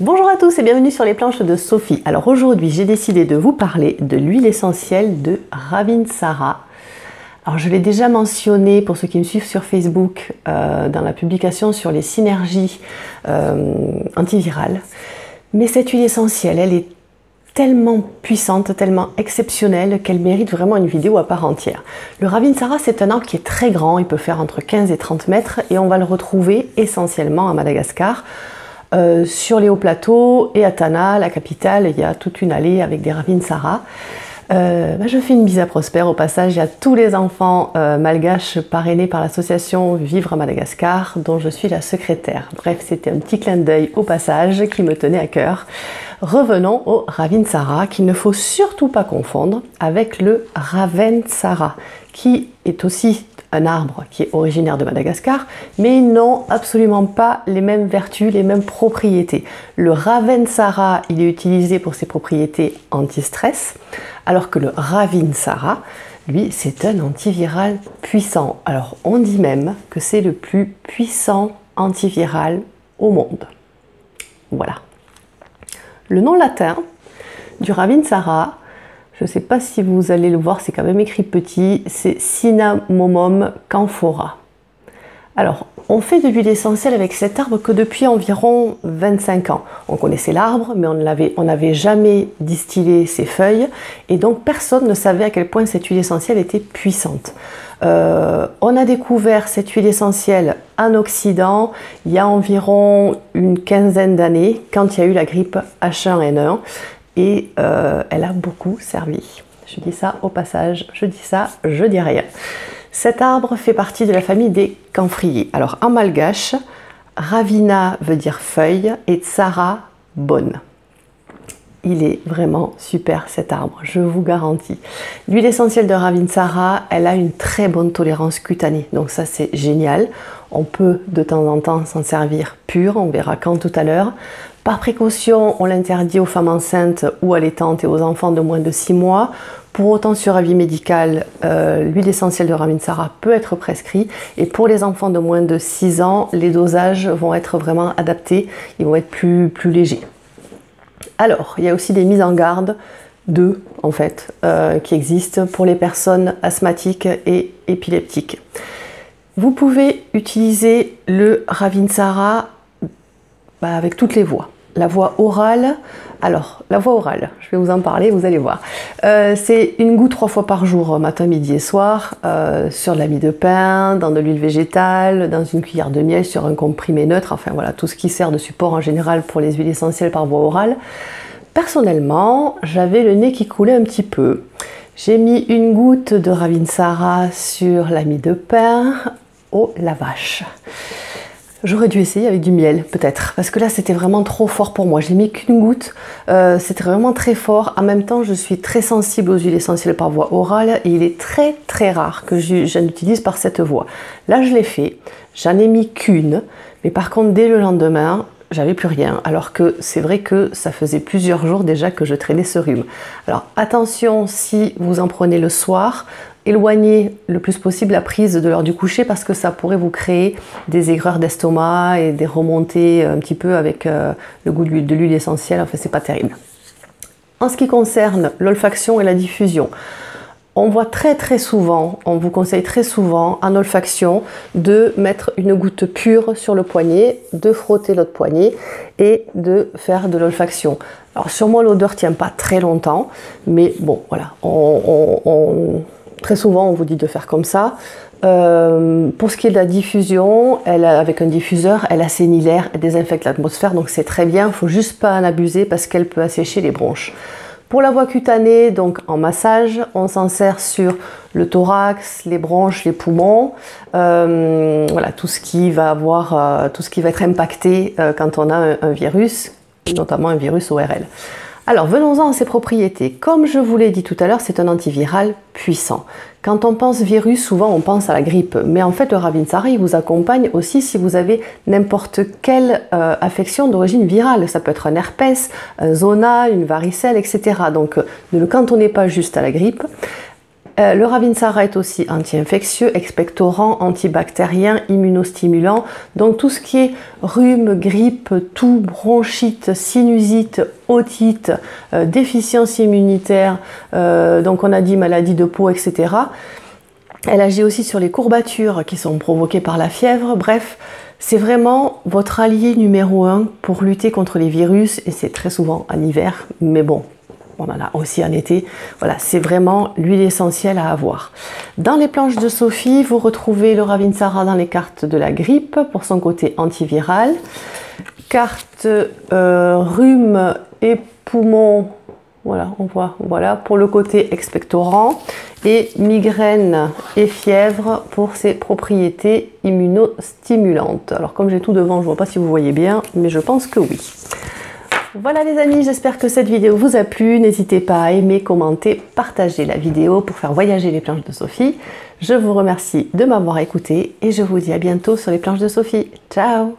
Bonjour à tous et bienvenue sur les planches de Sophie. Alors aujourd'hui j'ai décidé de vous parler de l'huile essentielle de Ravinsara. Alors je l'ai déjà mentionné pour ceux qui me suivent sur Facebook euh, dans la publication sur les synergies euh, antivirales. Mais cette huile essentielle, elle est tellement puissante, tellement exceptionnelle qu'elle mérite vraiment une vidéo à part entière. Le Ravinsara, c'est un arbre qui est très grand, il peut faire entre 15 et 30 mètres et on va le retrouver essentiellement à Madagascar. Euh, sur les hauts plateaux et à Tana, la capitale, il y a toute une allée avec des Ravinsara. Euh, bah, je fais une bise à Prosper au passage. Il y a tous les enfants euh, malgaches parrainés par l'association Vivre à Madagascar, dont je suis la secrétaire. Bref, c'était un petit clin d'œil au passage qui me tenait à cœur. Revenons au Ravinsara, qu'il ne faut surtout pas confondre avec le Ravensara, qui est aussi un arbre qui est originaire de Madagascar, mais ils n'ont absolument pas les mêmes vertus, les mêmes propriétés. Le Ravensara, il est utilisé pour ses propriétés anti-stress, alors que le Ravinsara, lui, c'est un antiviral puissant. Alors, on dit même que c'est le plus puissant antiviral au monde. Voilà. Le nom latin du Ravinsara, je ne sais pas si vous allez le voir, c'est quand même écrit petit, c'est Cinnamomum camphora. Alors, on fait de l'huile essentielle avec cet arbre que depuis environ 25 ans. On connaissait l'arbre, mais on n'avait jamais distillé ses feuilles, et donc personne ne savait à quel point cette huile essentielle était puissante. Euh, on a découvert cette huile essentielle en Occident il y a environ une quinzaine d'années, quand il y a eu la grippe H1N1 et euh, elle a beaucoup servi. Je dis ça au passage, je dis ça, je dis rien. Cet arbre fait partie de la famille des camphriers. Alors en malgache, Ravina veut dire feuille et Tsara bonne. Il est vraiment super cet arbre, je vous garantis. L'huile essentielle de Ravinsara, elle a une très bonne tolérance cutanée, donc ça c'est génial. On peut de temps en temps s'en servir pur, on verra quand tout à l'heure. Par précaution, on l'interdit aux femmes enceintes ou allaitantes et aux enfants de moins de 6 mois. Pour autant, sur avis médical, euh, l'huile essentielle de Ravinsara peut être prescrite. Et pour les enfants de moins de 6 ans, les dosages vont être vraiment adaptés. Ils vont être plus, légers. Alors, il y a aussi des mises en garde, deux en fait, euh, qui existent pour les personnes asthmatiques et épileptiques. Vous pouvez utiliser le Ravinsara bah, avec toutes les voix la voix orale. Alors, la voix orale, je vais vous en parler, vous allez voir. Euh, c'est une goutte trois fois par jour, matin, midi et soir, euh, sur de la mie de pain, dans de l'huile végétale, dans une cuillère de miel, sur un comprimé neutre, enfin voilà, tout ce qui sert de support en général pour les huiles essentielles par voie orale. Personnellement, j'avais le nez qui coulait un petit peu. J'ai mis une goutte de Ravinsara sur la mie de pain. Oh la vache J'aurais dû essayer avec du miel, peut-être, parce que là c'était vraiment trop fort pour moi. J'ai mis qu'une goutte, euh, c'était vraiment très fort. En même temps, je suis très sensible aux huiles essentielles par voie orale et il est très très rare que j'en utilise par cette voie. Là, je l'ai fait, j'en ai mis qu'une, mais par contre, dès le lendemain, j'avais plus rien. Alors que c'est vrai que ça faisait plusieurs jours déjà que je traînais ce rhume. Alors attention si vous en prenez le soir, éloignez le plus possible la prise de l'heure du coucher parce que ça pourrait vous créer des aigreurs d'estomac et des remontées un petit peu avec euh, le goût de l'huile essentielle. Enfin, c'est pas terrible. En ce qui concerne l'olfaction et la diffusion, on voit très souvent, on vous conseille très souvent en olfaction de mettre une goutte pure sur le poignet, de frotter l'autre poignet et de faire de l'olfaction. Alors moi l'odeur tient pas très longtemps, mais bon voilà, Très souvent, on vous dit de faire comme ça. Euh, pour ce qui est de la diffusion, avec un diffuseur, elle assainit l'air, elle désinfecte l'atmosphère, donc c'est très bien. Il faut juste pas en abuser parce qu'elle peut assécher les bronches. Pour la voie cutanée, donc en massage, on s'en sert sur le thorax, les bronches, les poumons, euh, voilà tout ce qui va avoir, euh, tout ce qui va être impacté quand on a un virus, notamment un virus ORL. Alors venons-en à ses propriétés. Comme je vous l'ai dit tout à l'heure, c'est un antiviral puissant. Quand on pense virus, souvent on pense à la grippe, mais en fait le Ravinsara il vous accompagne aussi si vous avez n'importe quelle euh, affection d'origine virale. Ça peut être un herpès, un zona, une varicelle, etc. Donc ne le cantonnez pas juste à la grippe. Euh, le Ravinsara est aussi anti-infectieux, expectorant, antibactérien, immunostimulant. Donc tout ce qui est rhume, grippe, toux, bronchite, sinusite, otite, euh, déficience immunitaire, euh, donc on a dit maladie de peau, etc. Elle agit aussi sur les courbatures qui sont provoquées par la fièvre. Bref, c'est vraiment votre allié numéro un pour lutter contre les virus et c'est très souvent en hiver, mais bon, on en a aussi en été. Voilà, c'est vraiment l'huile essentielle à avoir. Dans les planches de Sophie, vous retrouvez le Ravinsara dans les cartes de la grippe pour son côté antiviral. Carte euh, rhume et poumon voilà, on voit, voilà, pour le côté expectorant et migraine et fièvre pour ses propriétés immunostimulantes. Alors comme j'ai tout devant, je ne vois pas si vous voyez bien, mais je pense que oui. Voilà les amis, j'espère que cette vidéo vous a plu. N'hésitez pas à aimer, commenter, partager la vidéo pour faire voyager les planches de Sophie. Je vous remercie de m'avoir écouté et je vous dis à bientôt sur les planches de Sophie. Ciao